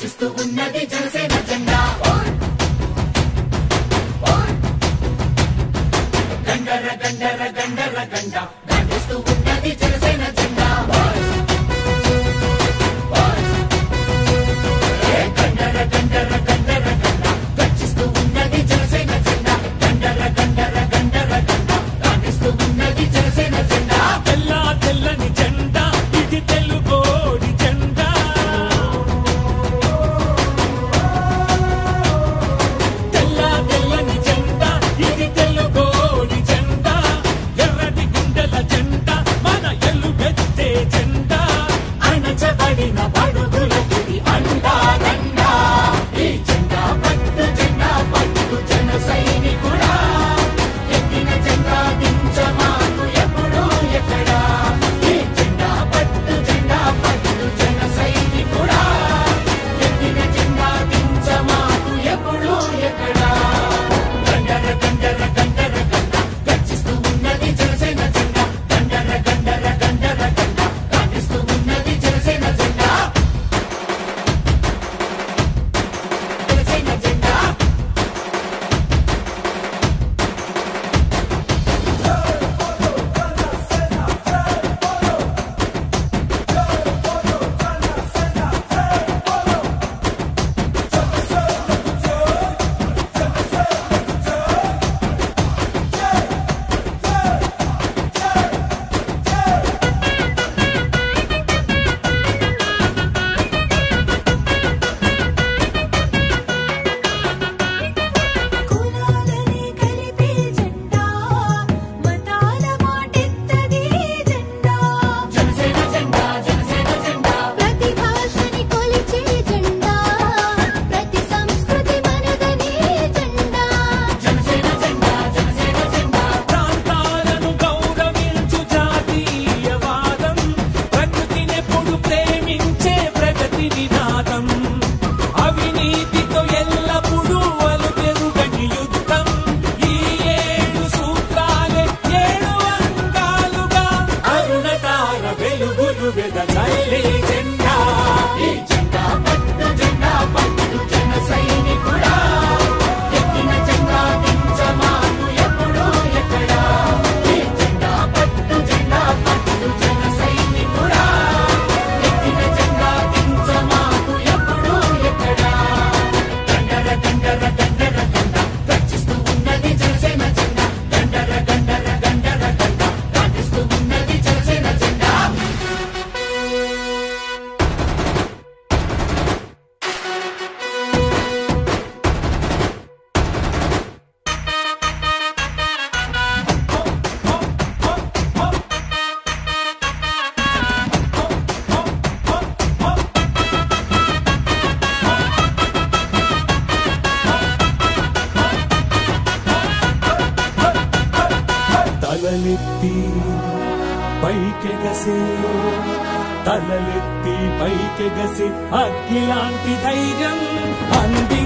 ఆచిస్తూ ఉన్నది జనసేన జెండా. గండర గండర గండర గండ. గండిస్తూ ఉన్నది జనసేన Marina ವೇದ ನಲ್ಲಿ తలలెత్తి పైకెగసే తలలెత్తి పైకెగసి అగ్గిలాంటి ధైర్యం అంది.